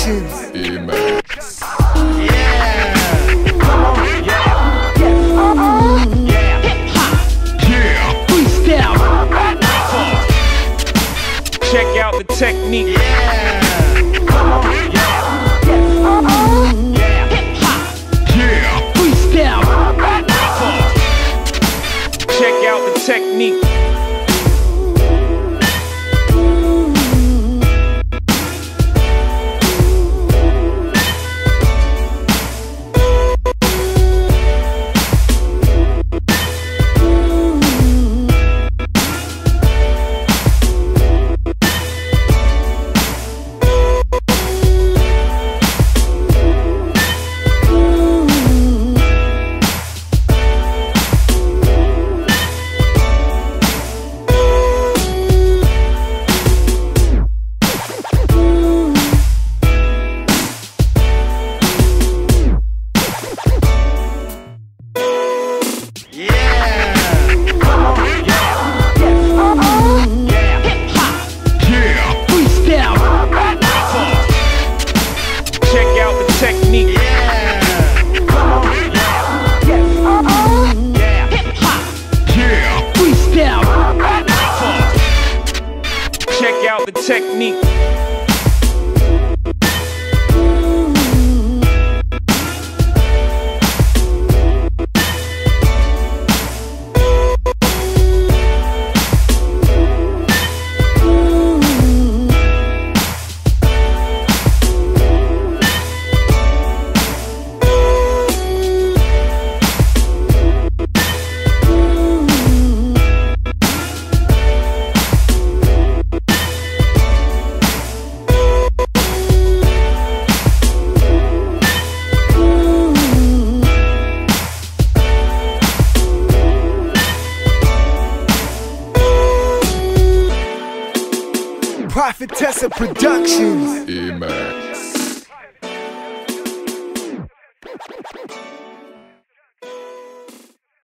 Productions. Immex. Yeah. Freestyle. Check out the technique. Yeah. Freestyle. Check out the technique. Check out the technique. Yeah. Freestyle. Check out the technique. Profetesa Productions. Immex.